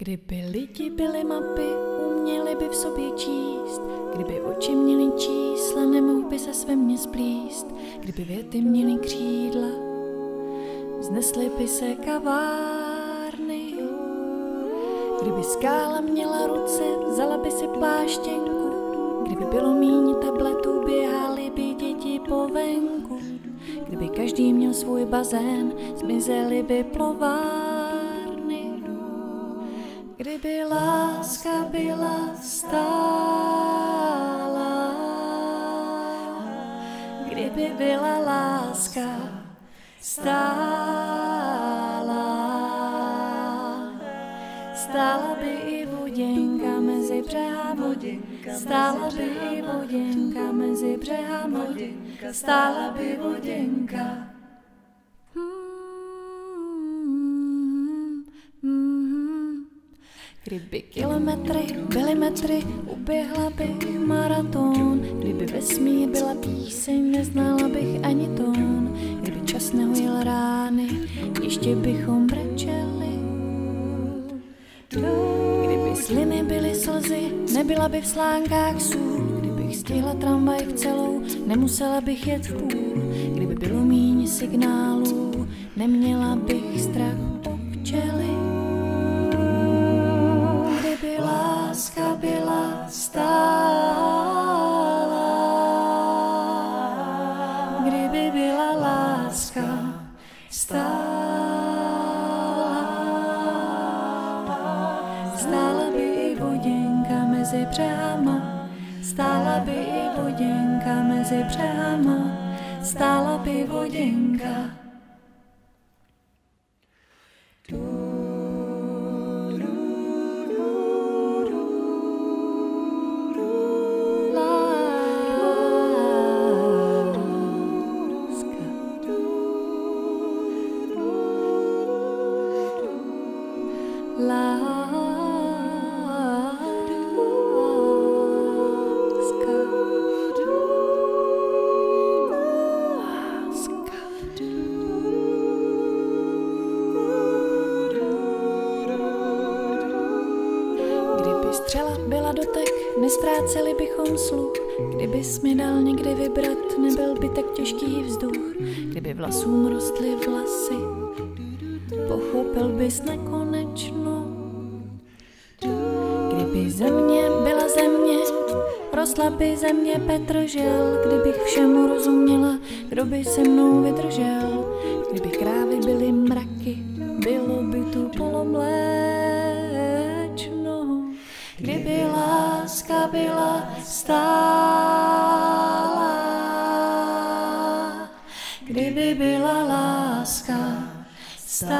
Kdyby lidi byly mapy, uměli by v sobě číst, kdyby oči měly čísla, nemohl by se své mě splíst, kdyby věty měly křídla, znesly by se kavárny. Kdyby skála měla ruce, vzala by si pláštěnku, kdyby bylo míň tabletů, běhali by děti po venku, kdyby každý měl svůj bazén, zmizely by plovárny. Kdyby láska byla stála, kdyby byla láska stála, stála by i voděnka mezi břehama, stála by i voděnka mezi břehama, stála by voděnka. Kdyby kilometry byly metry, uběhla bych maraton. Kdyby vesmír byla píseň, neznala bych ani tón. Kdyby čas nehojil rány, ještě bychom brečeli. Kdyby sliny byly slzy, nebyla by v slánkách sůl. Kdybych stihla tramvaj v celou, nemusela bych jet v půl. Kdyby bylo míň signálů, neměla bych strach o včely. Stála, by i voděnka mezi břehama, stála by i voděnka mezi břehama, stála by voděnka. Láska. Střela byla dotek, nestráceli bychom sluch. Kdybys mi dal někdy vybrat, nebyl by tak těžký vzduch. Kdyby vlasům rostly vlasy, pochopil bys nekonečno. Kdyby země byla země, rostla by země Petržel. Kdybych všemu rozuměla, kdo by se mnou vydržel. Kdyby krávy byly mraky, bylo by tu polomléčno. Kdyby láska byla stála, kdyby byla láska stála,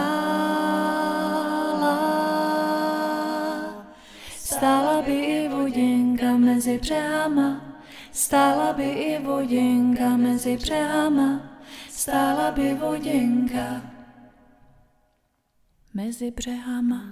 stála by i voděnka mezi břehama, stála by i voděnka mezi břehama, stála by voděnka mezi břehama.